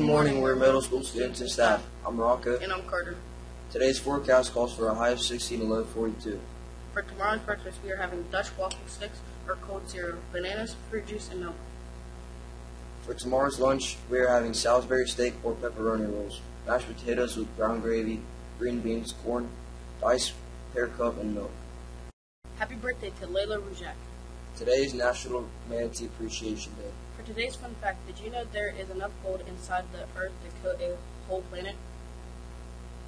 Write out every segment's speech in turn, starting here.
morning, Weir Middle School students and staff. I'm Rocco. And I'm Carter. Today's forecast calls for a high of 16 and low of 42. For tomorrow's breakfast, we are having Dutch walking sticks or cold zero, bananas, fruit juice, and milk. For tomorrow's lunch, we are having Salisbury steak or pepperoni rolls, mashed potatoes with brown gravy, green beans, corn, diced pear cup, and milk. Happy birthday to Layla Rujak. Today is National Manatee Appreciation Day. For today's fun fact, did you know there is enough gold inside the Earth to coat a whole planet?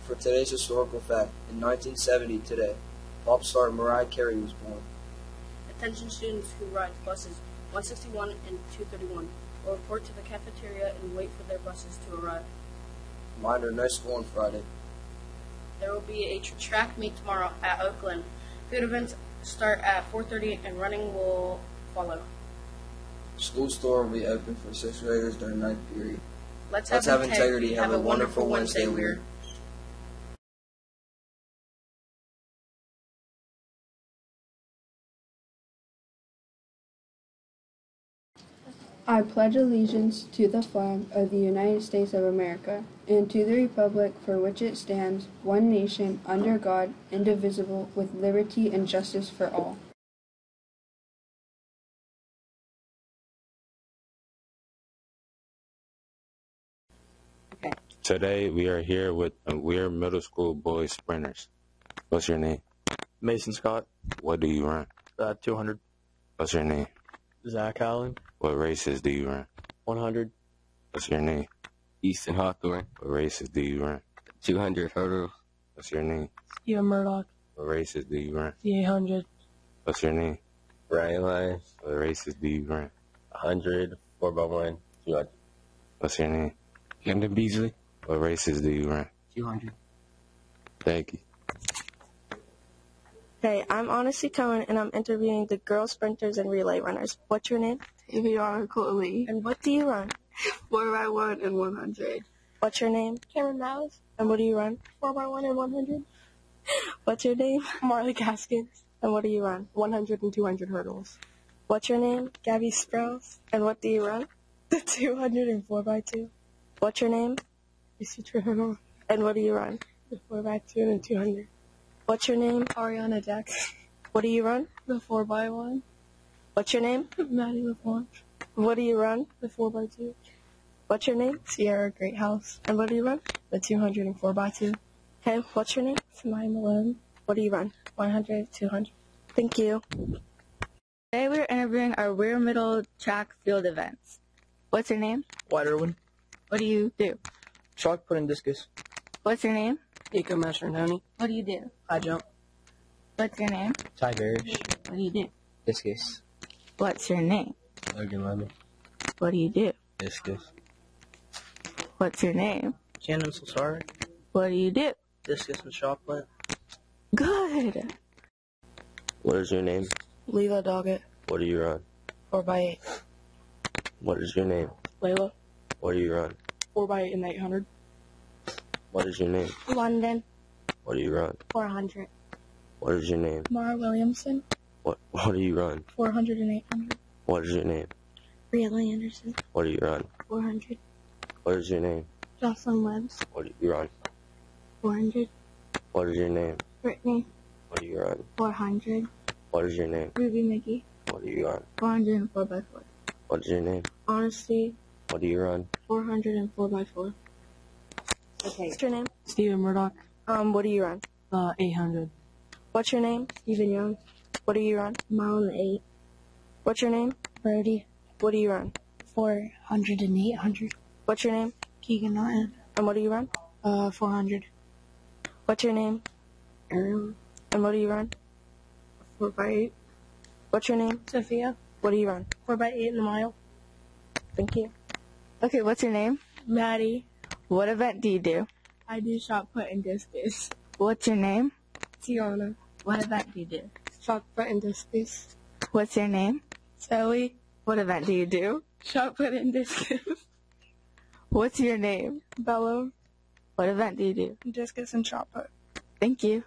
For today's historical fact, in 1970 today, pop star Mariah Carey was born. Attention students who ride buses 161 and 231 will report to the cafeteria and wait for their buses to arrive. Reminder, no school on Friday. There will be a track meet tomorrow at Oakland. Food events start at 4.30 and running will follow. School store will be open for sixth graders during ninth period. Let's, Let's have integrity. Have a wonderful Wednesday, Weird. I pledge allegiance to the flag of the United States of America and to the republic for which it stands, one nation, under God, indivisible, with liberty and justice for all. Today we are here with uh, Weir Middle School Boys Sprinters. What's your name? Mason Scott, What do you run? uh, 200. What's your name? Zach Allen, What races do you run? 100. What's your name? Easton Hawthorne, What races do you run? 200 hurdles, What's your name? Steven Murdoch, What races do you run? the 800, What's your name? Brian Lyons, What races do you run? 100, 4x1, 200. What's your name? Camden Beasley, What races do you run? 200. Thank you. Hey, I'm Honesty Cohen, and I'm interviewing the girl sprinters and relay runners. What's your name? Taviana Coley, And what do you run? 4x1 and 100. What's your name? Cameron Malice, And what do you run? 4x1 and 100. What's your name? Marley Gaskins, And what do you run? 100 and 200 hurdles. What's your name? Gabby Sprouse, And what do you run? the 200 and 4x2. What's your name? Lucy Trevino, And what do you run? the 4x2 and 200. What's your name? Ariana Dex, What do you run? the 4x1. What's your name? Maddie LaFonte, What do you run? the 4x2. What's your name? Sierra Greathouse, And what do you run? the 200 and 4x2. Hey, what's your name? Samaya Malone, What do you run? 100, 200. Thank you. Today we're interviewing our rear middle track field events. What's your name? White Irwin, What do you do? Chalk put in discus, What's your name? Eco Mastrononi, What do you do? high jump, What's your name? Tigerish, What do you do? discus, What's your name? Logan Lemon, What do you do? discus, What's your name? Shannon Solsari, What do you do? discus and chocolate. Good. What is your name? Leela Doggett, What do you run? 4x8. What is your name? Layla, What do you run? 4x8 and 800. What is your name? London, What do you run? 400. What is your name? Mara Williamson, What What do you run? 400 and 800. What is your name? Brianna Anderson, What do you run? 400. What is your name? Jocelyn Webbs, What do you run? 400. What is your name? Brittany, What do you run? 400. What is your name? Ruby Mickey, What do you run? 400 and 4x4. What is your name? Honesty, What do you run? 400 and 4x4. Okay. What's your name? Steven Murdoch, Um, what do you run? uh, 800, What's your name? Stephen Young, What do you run? mile and 8. What's your name? Brody, What do you run? 400 and 800. What's your name? Keegan Norton, And what do you run? uh, 400. What's your name? Aaron, And what do you run? 4x8. What's your name? Sophia, What do you run? 4x8 in the mile. Thank you. Okay, what's your name? Maddie, What event do you do? I do shot put and discus. What's your name? Tiana, What event do you do? shot put and discus. What's your name? Zoe, What event do you do? shot put and discus. What's your name? Bello, What event do you do? discus and shot put. Thank you.